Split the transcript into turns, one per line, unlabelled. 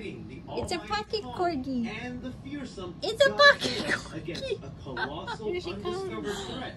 It's a pocket corgi.
And the fearsome
It's a pocket
corgi. against a colossal undiscovered threat